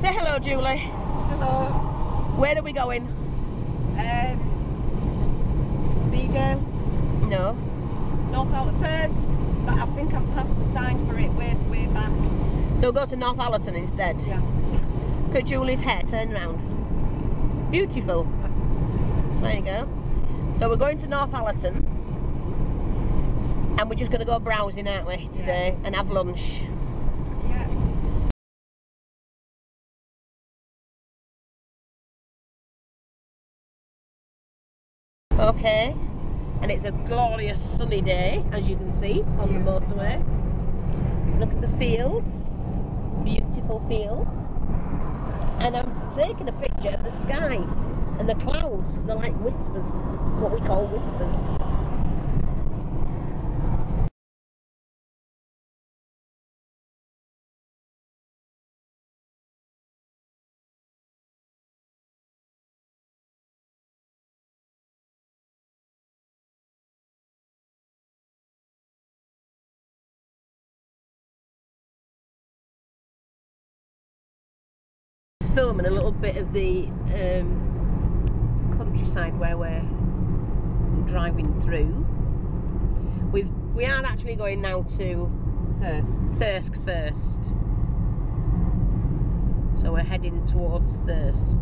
Say hello, Julie. Hello. Where are we going? Um, Bedale, No. North first, but I think I've passed the sign for it way, way back. So we'll go to Northallerton instead. Yeah. Look at Julie's hair turn round. Beautiful. There you go. So we're going to Northallerton. And we're just going to go browsing, aren't we, today? And have lunch. Okay. And it's a glorious sunny day, as you can see, on the motorway. Look at the fields. Beautiful fields. And I'm taking a picture of the sky and the clouds. They're like whispers, what we call whispers. Filming a little bit of the um, countryside where we're driving through. We've we are actually going now to First. Thirsk first. So we're heading towards Thirsk.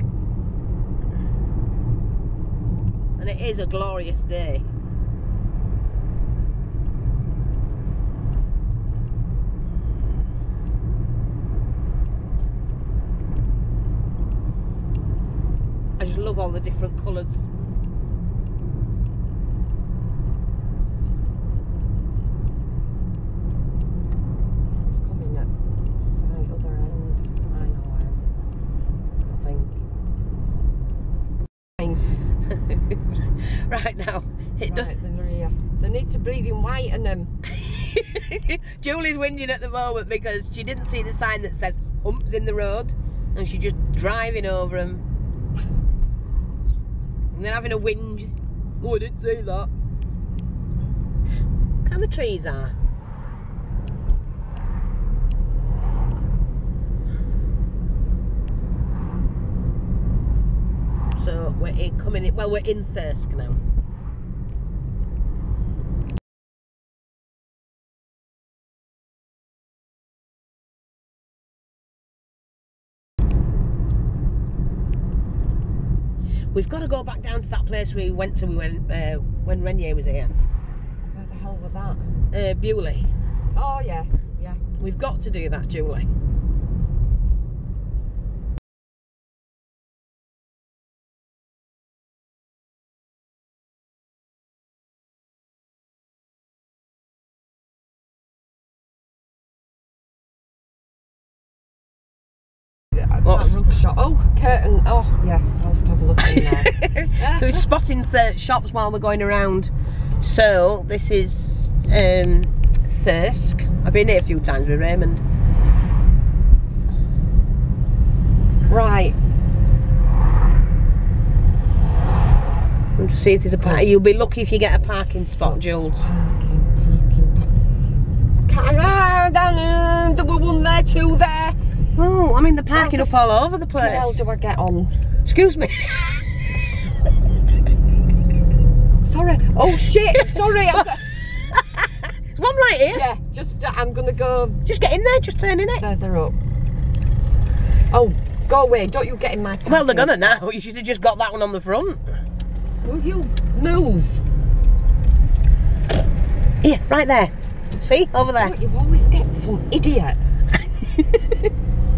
And it is a glorious day. I just love all the different colours. Coming at side other end. I know. I think. right now, it does. Right, the rear. They need to bleed in white and um Julie's whinging at the moment because she didn't see the sign that says humps in the road and she's just driving over them. And then having a whinge. Oh, I didn't see that. Look how the trees are. So we're in, coming in, well, we're in Thirsk now. We've got to go back down to that place we went to we went, uh, when Renier was here. where the hell was that? Uh, Bewley. Oh yeah. Yeah. We've got to do that, Julie. Shop. Oh, curtain. Oh yes, I'll have to have a look in there. Who's spotting th- shops while we're going around. So, this is um, Thirsk. I've been here a few times with Raymond. right. And to see if there's a park. You'll be lucky if you get a parking spot, Jules. Parking, parking, parking. Can I, down, there were one there, two there. Oh, I mean, they're parking the up all over the place. How do I get on? Excuse me. Sorry. Oh shit. Sorry. There's one right here. yeah. Just uh, I'm gonna go Just get in there, just turn in it. further up. Oh, go away! Don't you get in my car. Well, they're gonna now. You should have just got that one on the front. Will you move? Here, right there. See? Over there. Oh, you always get some idiot.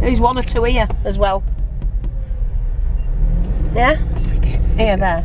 There's one or two here as well. Yeah? Here, there.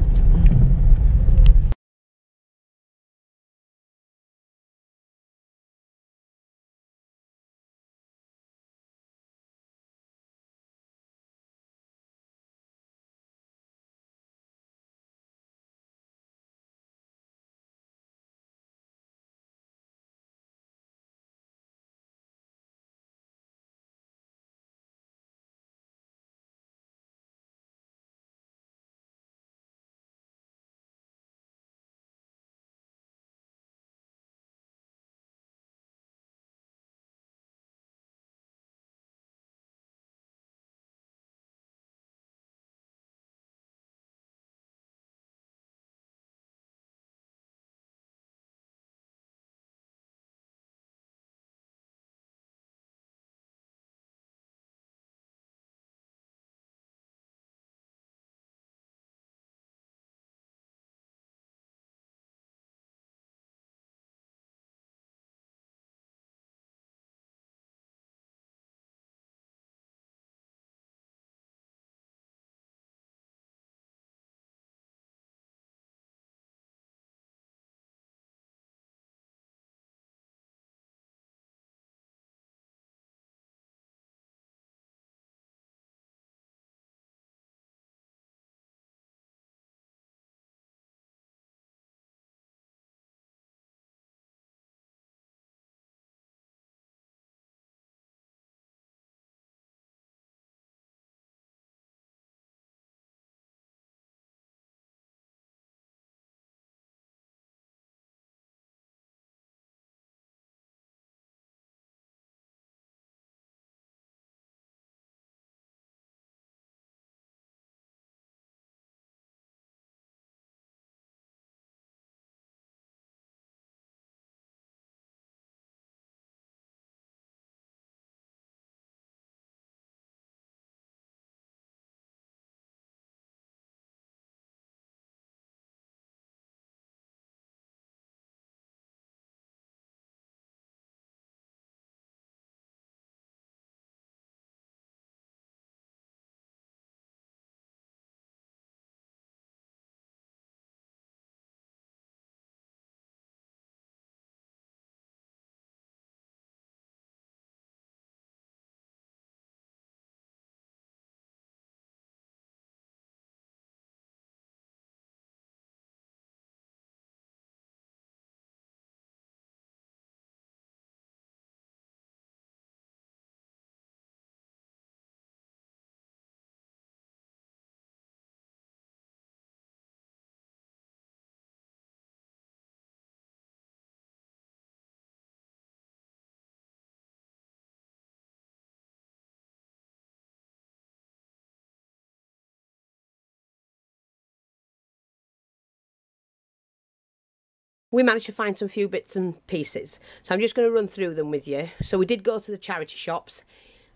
We managed to find some few bits and pieces. So I'm just going to run through them with you. So we did go to the charity shops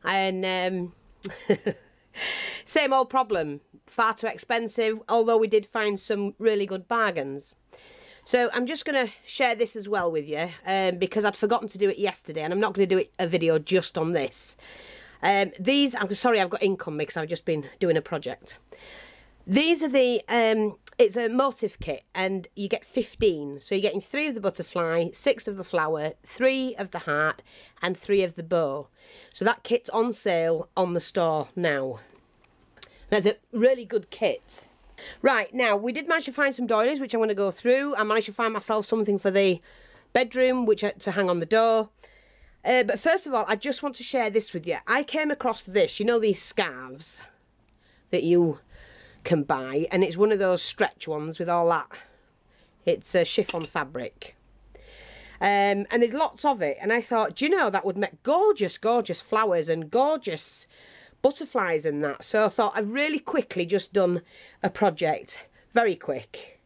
and um, same old problem, far too expensive, although we did find some really good bargains. So I'm just going to share this as well with you um, because I'd forgotten to do it yesterday and I'm not going to do a video just on this. Um, these, I'm sorry I've got income because I've just been doing a project. These are the, um, it's a motif kit and you get 15. So you're getting three of the butterfly, six of the flower, three of the heart and three of the bow. So that kit's on sale on the store now. That's a really good kit. Right, now we did manage to find some doilies which I'm going to go through. I managed to find myself something for the bedroom which uh, to hang on the door. Uh, but first of all, I just want to share this with you. I came across this, you know these scarves that you can buy and it's one of those stretch ones with all that. It's a chiffon fabric. Um, and there's lots of it and I thought do you know that would make gorgeous gorgeous flowers and gorgeous butterflies and that. So I thought I've really quickly just done a project very quick.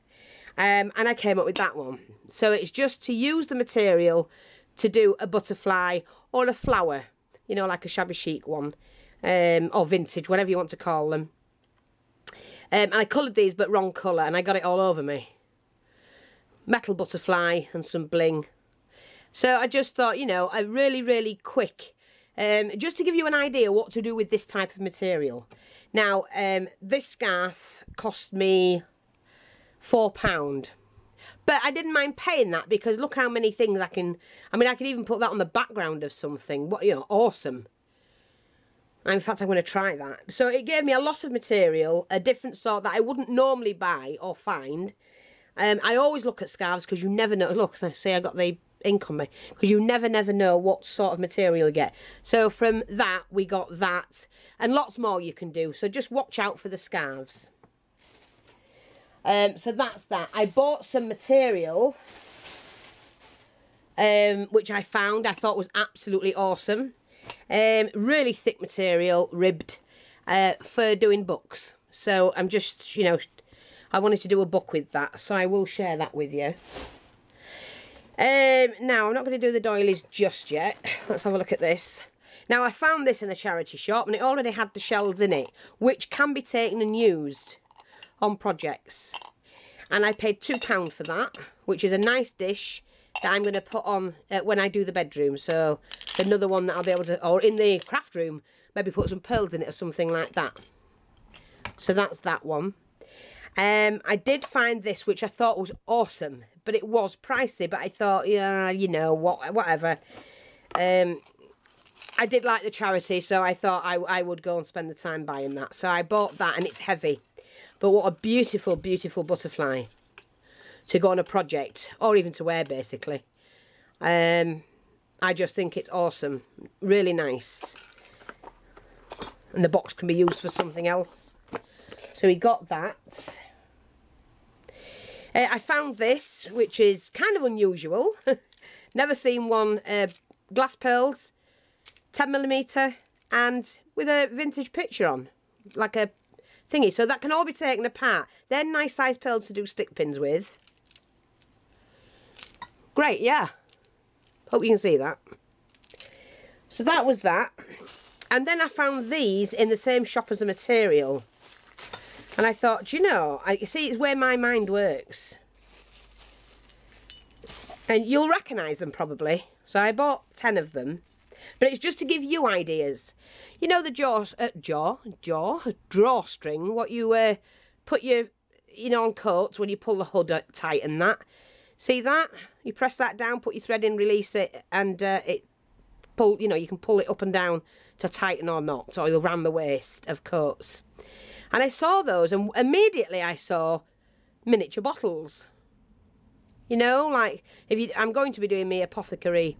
Um, and I came up with that one. So it's just to use the material to do a butterfly or a flower you know like a shabby chic one um, or vintage whatever you want to call them um, and I coloured these but wrong colour and I got it all over me. Metal butterfly and some bling. So I just thought, you know, a really, really quick, um, just to give you an idea what to do with this type of material. Now, um, this scarf cost me £4. But I didn't mind paying that because look how many things I can... I mean, I could even put that on the background of something. What, you know, awesome. In fact, I'm going to try that. So it gave me a lot of material, a different sort that I wouldn't normally buy or find. Um, I always look at scarves because you never know. Look, I see, I got the ink on me. Because you never, never know what sort of material you get. So from that, we got that. And lots more you can do. So just watch out for the scarves. Um, so that's that. I bought some material. Um, which I found I thought was absolutely awesome. Um, really thick material, ribbed, uh, for doing books. So I'm just, you know, I wanted to do a book with that. So I will share that with you. Um, now, I'm not going to do the doilies just yet. Let's have a look at this. Now, I found this in a charity shop and it already had the shells in it, which can be taken and used on projects. And I paid £2 for that, which is a nice dish that I'm going to put on uh, when I do the bedroom. So another one that I'll be able to, or in the craft room, maybe put some pearls in it or something like that. So that's that one. Um, I did find this, which I thought was awesome, but it was pricey. But I thought, yeah, you know, what, whatever. Um, I did like the charity, so I thought I, I would go and spend the time buying that. So I bought that, and it's heavy. But what a beautiful, beautiful butterfly to go on a project or even to wear basically. Um, I just think it's awesome. Really nice. And the box can be used for something else. So we got that. Uh, I found this, which is kind of unusual. Never seen one. Uh, glass pearls, 10mm, and with a vintage picture on. Like a thingy. So that can all be taken apart. They're nice size pearls to do stick pins with. Great, yeah. Hope you can see that. So that was that. And then I found these in the same shop as the material. And I thought, you know, I see it's where my mind works. And you'll recognise them probably. So I bought 10 of them. But it's just to give you ideas. You know the jaw, uh, jaw, jaw, drawstring, what you uh, put your, you know, on coats when you pull the hood tight and that. See that? You press that down, put your thread in, release it, and uh, it pull. You know, you can pull it up and down to tighten or not, or around the waist of coats. And I saw those, and immediately I saw miniature bottles. You know, like if you, I'm going to be doing me apothecary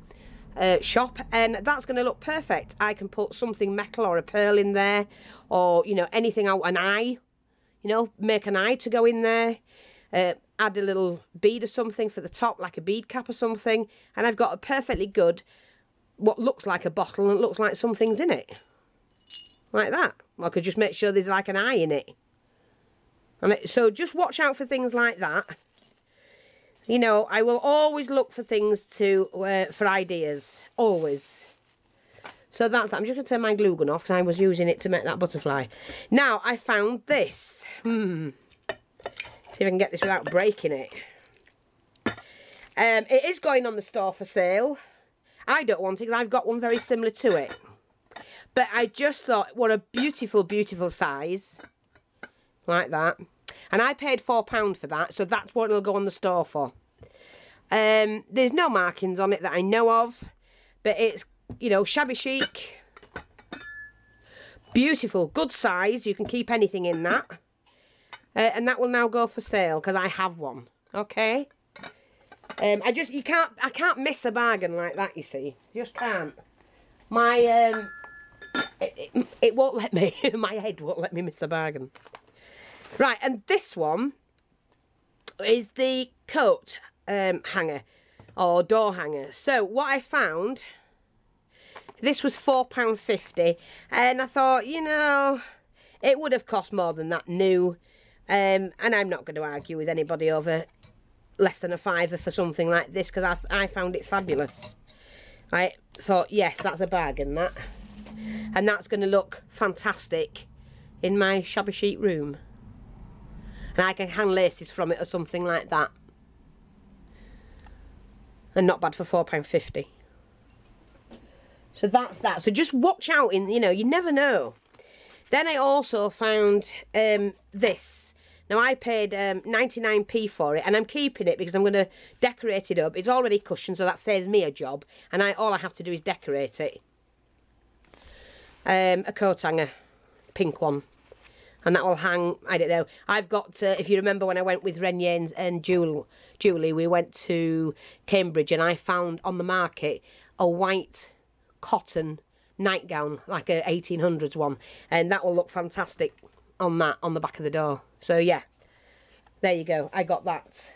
uh, shop, and that's going to look perfect. I can put something metal or a pearl in there, or you know anything out an eye. You know, make an eye to go in there. Uh, add a little bead or something for the top, like a bead cap or something, and I've got a perfectly good, what looks like a bottle and looks like something's in it. Like that. I could just make sure there's like an eye in it. And it, so just watch out for things like that. You know, I will always look for things to, uh, for ideas. Always. So that's that. I'm just going to turn my glue gun off because I was using it to make that butterfly. Now, I found this. Hmm. See if I can get this without breaking it. Um, it is going on the store for sale. I don't want it because I've got one very similar to it. But I just thought, what a beautiful, beautiful size. Like that. And I paid £4 for that, so that's what it'll go on the store for. Um, there's no markings on it that I know of. But it's, you know, shabby chic. Beautiful, good size. You can keep anything in that. Uh, and that will now go for sale because I have one. Okay? Um, I just, you can't, I can't miss a bargain like that, you see. Just can't. My, um, it, it, it won't let me, my head won't let me miss a bargain. Right, and this one is the coat um, hanger or door hanger. So what I found, this was £4.50 and I thought, you know, it would have cost more than that new. Um, and I'm not going to argue with anybody over less than a fiver for something like this because I, I found it fabulous. I thought, yes, that's a bargain, that. And that's going to look fantastic in my shabby chic room. And I can hang laces from it or something like that. And not bad for £4.50. So that's that. So just watch out in, you know, you never know. Then I also found um, this now I paid um, 99p for it and I'm keeping it because I'm going to decorate it up. It's already cushioned so that saves me a job and I all I have to do is decorate it. Um, a coat hanger, pink one. And that will hang, I don't know. I've got, uh, if you remember when I went with Renyanes and Jewel, Julie, we went to Cambridge and I found on the market a white cotton nightgown, like a 1800s one. And that will look fantastic on that, on the back of the door. So yeah, there you go. I got that.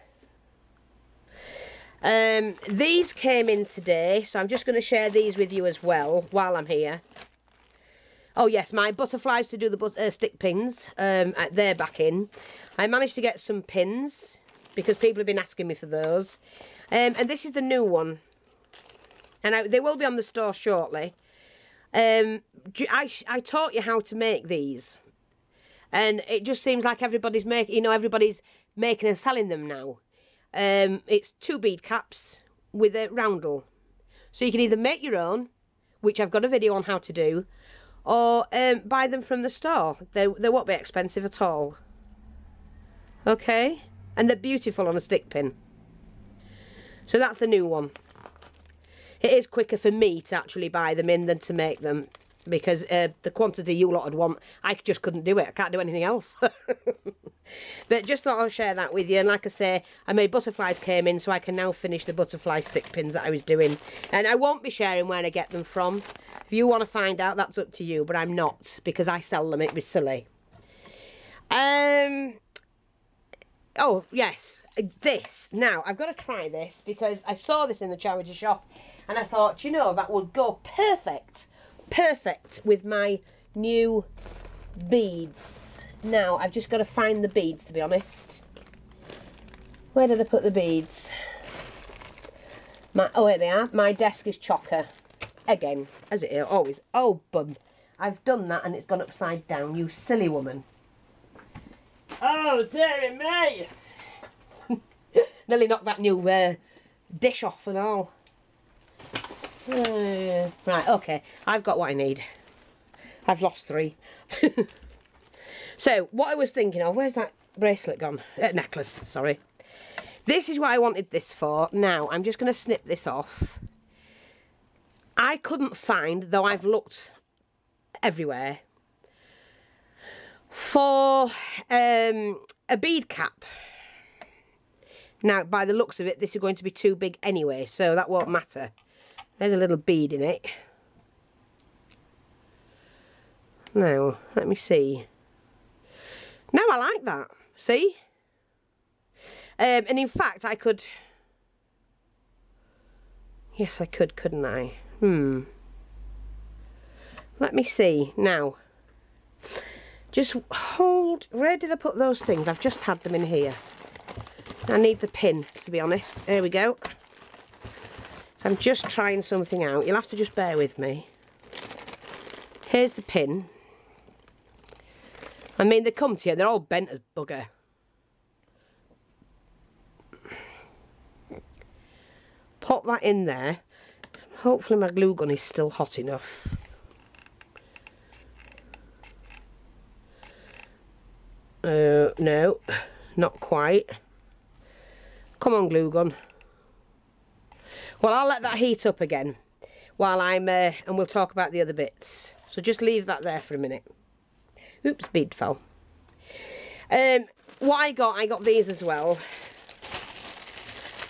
Um, these came in today, so I'm just going to share these with you as well while I'm here. Oh yes, my butterflies to do the but uh, stick pins, um, they're back in. I managed to get some pins because people have been asking me for those. Um, and this is the new one. And I, they will be on the store shortly. Um, I, I taught you how to make these and it just seems like everybody's making, you know, everybody's making and selling them now. Um, it's two bead caps with a roundel. So you can either make your own, which I've got a video on how to do, or um, buy them from the store. They, they won't be expensive at all. Okay? And they're beautiful on a stick pin. So that's the new one. It is quicker for me to actually buy them in than to make them because uh, the quantity you lot would want, I just couldn't do it. I can't do anything else. but just thought I'll share that with you. And like I say, I made butterflies came in, so I can now finish the butterfly stick pins that I was doing. And I won't be sharing where I get them from. If you want to find out, that's up to you. But I'm not, because I sell them. It'd be silly. Um... Oh, yes, this. Now, I've got to try this because I saw this in the charity shop and I thought, you know, that would go perfect perfect with my new beads. Now, I've just got to find the beads, to be honest. Where did I put the beads? My, oh, here they are. My desk is chocker. Again, as it always. Oh, bum. I've done that and it's gone upside down, you silly woman. Oh, dearie me! Nearly knocked that new uh, dish off and all. Uh, right, okay. I've got what I need. I've lost three. so, what I was thinking of, where's that bracelet gone? Uh, necklace, sorry. This is what I wanted this for. Now, I'm just going to snip this off. I couldn't find, though I've looked everywhere, for um, a bead cap. Now, by the looks of it, this is going to be too big anyway, so that won't matter. There's a little bead in it. Now, let me see. Now I like that. See? Um, and in fact, I could... Yes, I could, couldn't I? Hmm. Let me see. Now. Just hold... Where did I put those things? I've just had them in here. I need the pin, to be honest. There we go. I'm just trying something out. You'll have to just bear with me. Here's the pin. I mean, they come to you, they're all bent as bugger. Pop that in there. Hopefully my glue gun is still hot enough. Uh, no, not quite. Come on, glue gun. Well, I'll let that heat up again while I'm, uh, and we'll talk about the other bits. So just leave that there for a minute. Oops, bead fell. Um, what I got, I got these as well.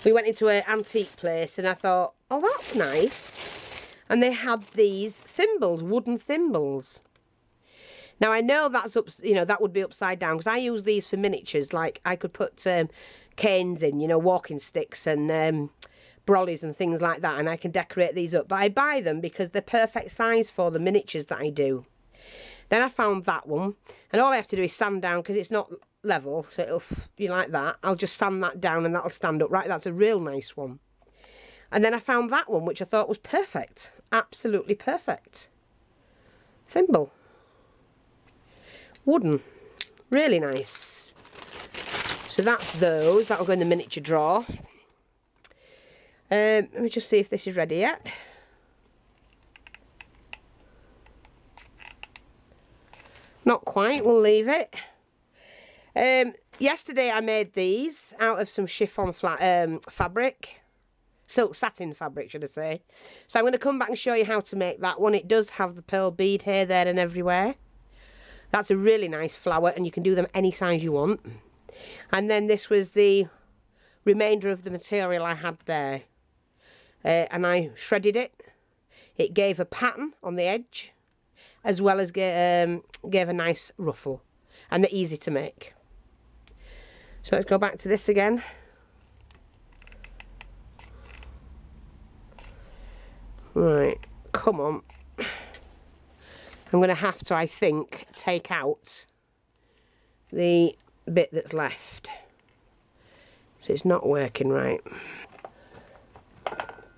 We went into an antique place and I thought, oh, that's nice. And they had these thimbles, wooden thimbles. Now I know that's up, you know, that would be upside down because I use these for miniatures. Like I could put um, canes in, you know, walking sticks and um, brollies and things like that, and I can decorate these up. But I buy them because they're perfect size for the miniatures that I do. Then I found that one, and all I have to do is sand down because it's not level, so it'll be like that. I'll just sand that down and that'll stand up. Right, that's a real nice one. And then I found that one, which I thought was perfect. Absolutely perfect. Thimble wooden. Really nice. So that's those. That'll go in the miniature drawer. Um, let me just see if this is ready yet. Not quite, we'll leave it. Um, yesterday I made these out of some chiffon flat, um, fabric. Silk satin fabric, should I say. So I'm going to come back and show you how to make that one. It does have the pearl bead here, there and everywhere. That's a really nice flower and you can do them any size you want. And then this was the remainder of the material I had there. Uh, and I shredded it. It gave a pattern on the edge as well as um, gave a nice ruffle. And they're easy to make. So let's go back to this again. Right, come on. I'm going to have to, I think, take out the bit that's left. So it's not working right.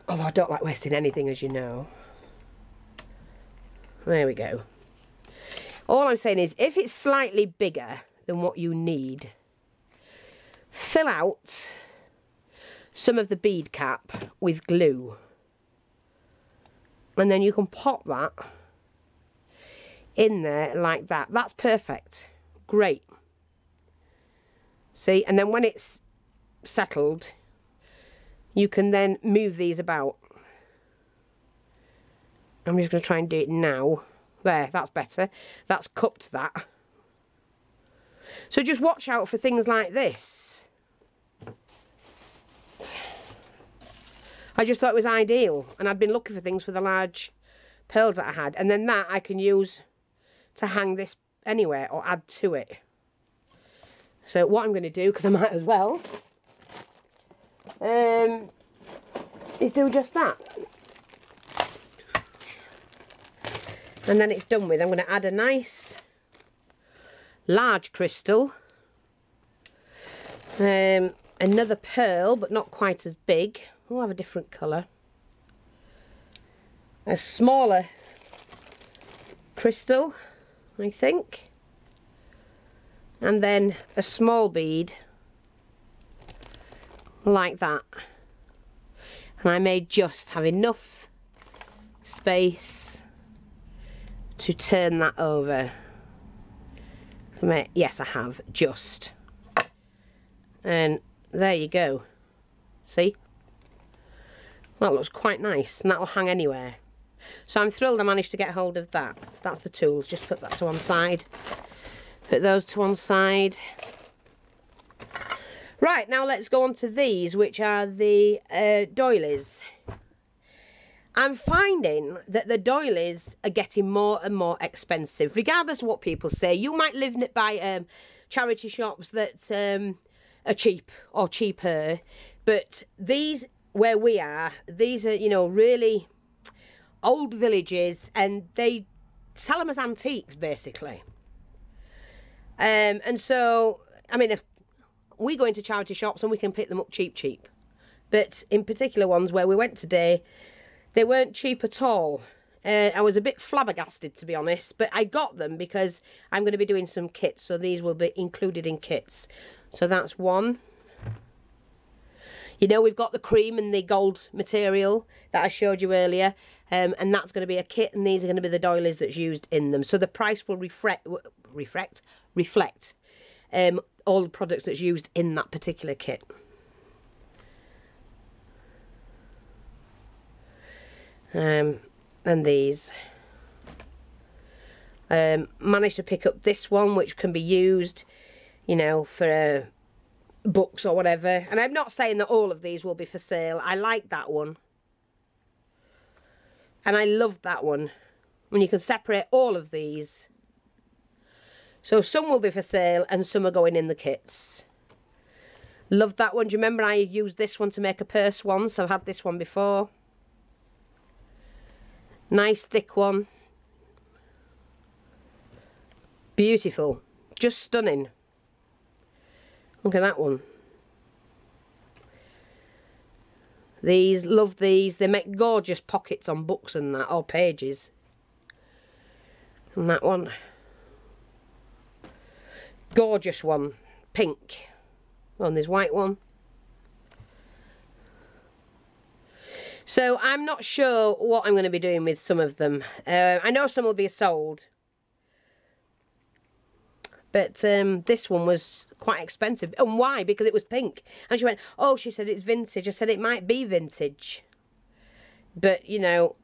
Although I don't like wasting anything, as you know. There we go. All I'm saying is, if it's slightly bigger than what you need, fill out some of the bead cap with glue. And then you can pop that in there like that. That's perfect. Great. See, and then when it's settled, you can then move these about. I'm just going to try and do it now. There, that's better. That's cupped that. So just watch out for things like this. I just thought it was ideal. And I'd been looking for things for the large pearls that I had. And then that I can use to hang this anywhere or add to it. So what I'm going to do, because I might as well, um, is do just that. And then it's done with. I'm going to add a nice large crystal. Um, another pearl, but not quite as big. We'll have a different colour. A smaller crystal. I think. And then a small bead like that. And I may just have enough space to turn that over. Yes, I have, just. And there you go. See? That looks quite nice, and that'll hang anywhere. So I'm thrilled I managed to get hold of that. That's the tools. Just put that to one side. Put those to one side. Right, now let's go on to these, which are the uh, doilies. I'm finding that the doilies are getting more and more expensive, regardless of what people say. You might live by um, charity shops that um, are cheap or cheaper, but these, where we are, these are, you know, really old villages and they sell them as antiques basically. Um, and so, I mean, we go into charity shops and we can pick them up cheap, cheap. But in particular ones where we went today, they weren't cheap at all. Uh, I was a bit flabbergasted to be honest, but I got them because I'm going to be doing some kits, so these will be included in kits. So that's one. You know, we've got the cream and the gold material that I showed you earlier, um, and that's going to be a kit, and these are going to be the doilies that's used in them. So the price will reflect, reflect, reflect um, all the products that's used in that particular kit. Um, and these. Um, managed to pick up this one, which can be used, you know, for uh, books or whatever. And I'm not saying that all of these will be for sale. I like that one. And I love that one. When you can separate all of these. So some will be for sale and some are going in the kits. Love that one. Do you remember I used this one to make a purse once? I've had this one before. Nice thick one. Beautiful. Just stunning. Look at that one. These, love these. They make gorgeous pockets on books and that, or pages. And that one. Gorgeous one. Pink. Oh, and there's white one. So I'm not sure what I'm going to be doing with some of them. Uh, I know some will be sold. But um, this one was quite expensive. And why? Because it was pink. And she went, oh, she said it's vintage. I said it might be vintage. But, you know,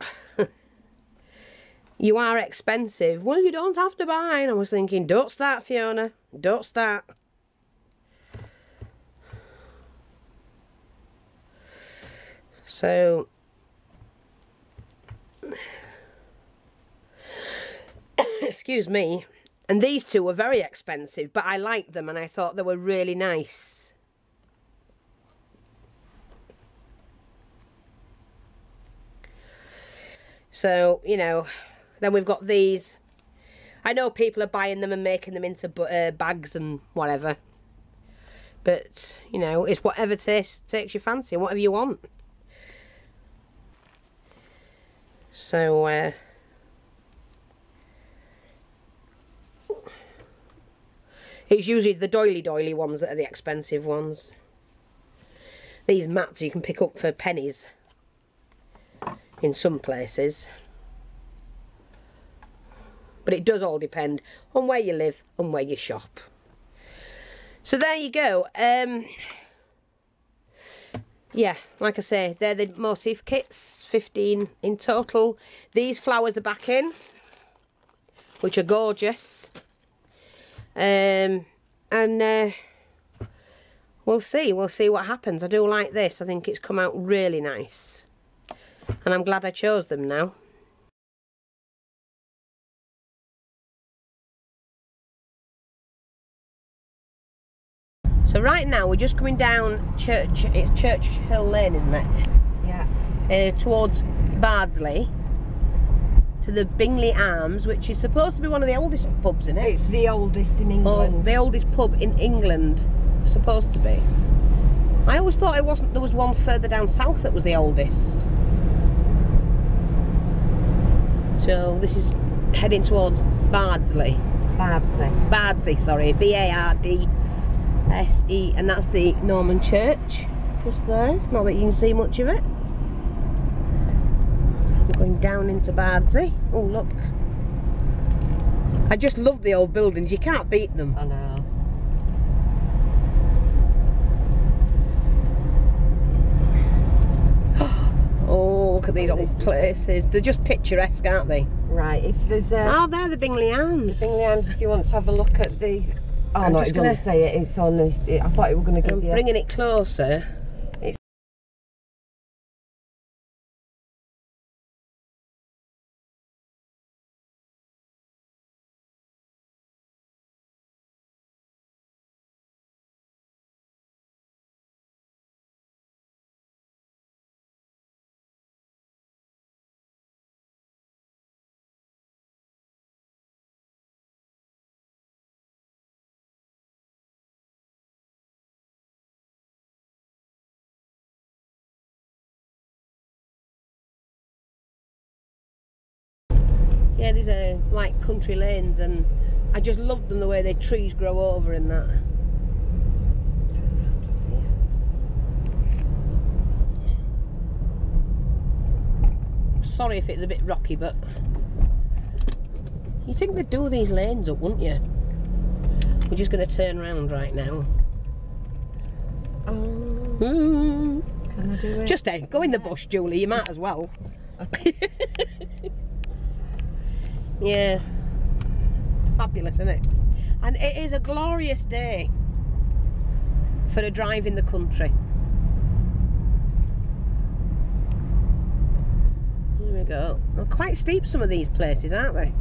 you are expensive. Well, you don't have to buy. And I was thinking, don't start, Fiona. Don't start. So, excuse me. And these two were very expensive, but I liked them and I thought they were really nice. So, you know, then we've got these. I know people are buying them and making them into uh, bags and whatever. But, you know, it's whatever takes, takes your fancy and whatever you want. So, uh, it's usually the doily doily ones that are the expensive ones. These mats you can pick up for pennies in some places. But it does all depend on where you live and where you shop. So there you go. Um, yeah, like I say, they're the motif kits, 15 in total. These flowers are back in, which are gorgeous. Um, and uh, we'll see, we'll see what happens. I do like this, I think it's come out really nice. And I'm glad I chose them now. So right now we're just coming down Church, it's Church Hill Lane, isn't it? Yeah. Uh, towards Bardsley to the Bingley Arms, which is supposed to be one of the oldest pubs in it. It's the oldest in England. Oh, the oldest pub in England, supposed to be. I always thought it wasn't. There was one further down south that was the oldest. So this is heading towards Bardsley. Bardsley. Bardsley, sorry, B-A-R-D. S-E, and that's the Norman Church, just there. Not that you can see much of it. We're going down into Bardsey. Oh, look. I just love the old buildings. You can't beat them. I know. Oh, look at these Oh, old places. They're just picturesque, aren't they? Right, if there's a Oh, they're the Bingley Arms. The Bingley Arms. if you want to have a look at the. Oh I'm no, just it doesn't gonna- say it. It's on. The, I thought it were going to give I'm you. bringing it closer. Yeah, these are like country lanes, and I just love them the way the trees grow over in that. Turn round up here. Sorry if it's a bit rocky, but you think they'd do these lanes up, wouldn't you? We're just going to turn round right now. Oh, Ooh. can I do it? Just uh, go in the bush, Julie. You might as well. yeah. Fabulous, isn't it? And it is a glorious day for a drive in the country. Here we go. They're quite steep, some of these places, aren't they?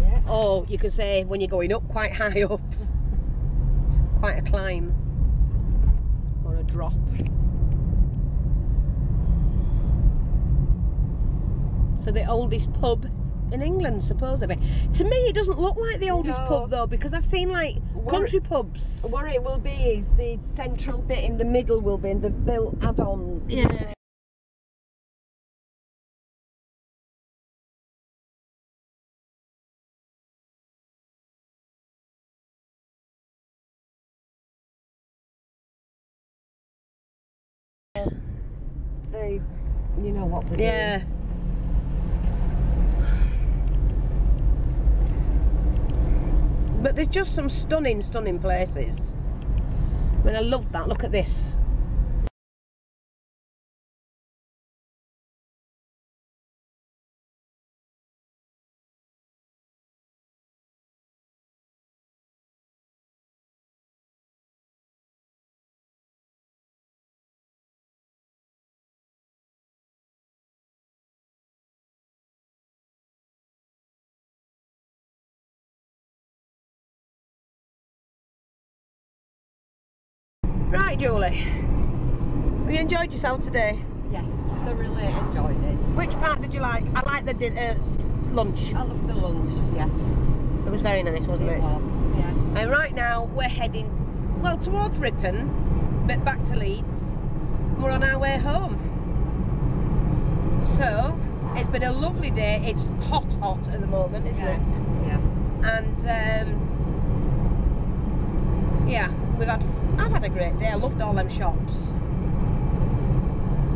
Yeah. Oh, you can say when you're going up quite high up. Quite a climb. Or a drop. So the oldest pub in England, supposedly. To me, it doesn't look like the oldest No. pub though, because I've seen like What- country pubs. What it will be is the central bit in the middle will be, and they've built add-ons. Yeah. They, you know what Yeah. doing. But there's just some stunning, stunning places. I mean, I love that. Look at this. Right, Julie. Have you enjoyed yourself today? Yes, thoroughly enjoyed it. Which part did you like? I like the din- uh, lunch. I love the lunch. Yes. It was very nice, wasn't it? Yeah. And right now we're heading, well, towards Ripon, but back to Leeds. We're on our way home. So, it's been a lovely day. It's hot, hot at the moment, isn't Yeah. it? Yeah. And um, yeah, we've had. I've had a great day. I loved all them shops.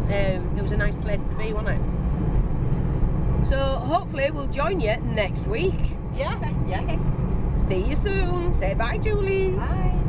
Um, it was a nice place to be, wasn't it? So hopefully we'll join you next week. Yeah. Yes. See you soon. Say bye, Julie. Bye.